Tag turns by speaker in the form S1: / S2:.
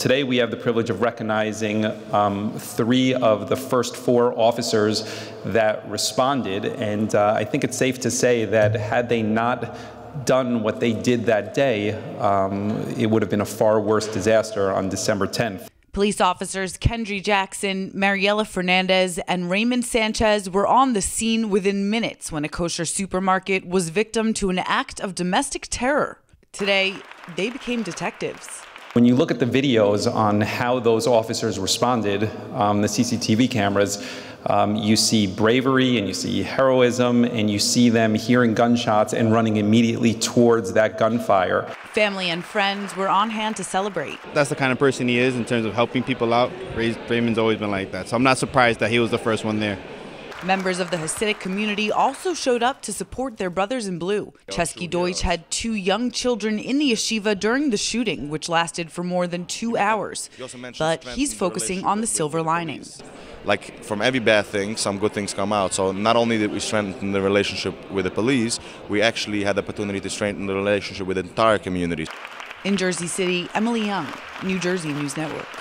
S1: Today, we have the privilege of recognizing um, three of the first four officers that responded. And uh, I think it's safe to say that had they not done what they did that day, um, it would have been a far worse disaster on December 10th.
S2: Police officers Kendry Jackson, Mariela Fernandez, and Raymond Sanchez were on the scene within minutes when a kosher supermarket was victim to an act of domestic terror. Today, they became detectives.
S1: When you look at the videos on how those officers responded, um, the CCTV cameras, um, you see bravery and you see heroism and you see them hearing gunshots and running immediately towards that gunfire.
S2: Family and friends were on hand to celebrate.
S3: That's the kind of person he is in terms of helping people out. Raymond's always been like that, so I'm not surprised that he was the first one there.
S2: Members of the Hasidic community also showed up to support their brothers in blue. Chesky Deutsch had two young children in the yeshiva during the shooting, which lasted for more than two hours. But he's focusing on the silver lining.
S4: Like from every bad thing, some good things come out. So not only did we strengthen the relationship with the police, we actually had the opportunity to strengthen the relationship with the entire community.
S2: In Jersey City, Emily Young, New Jersey News Network.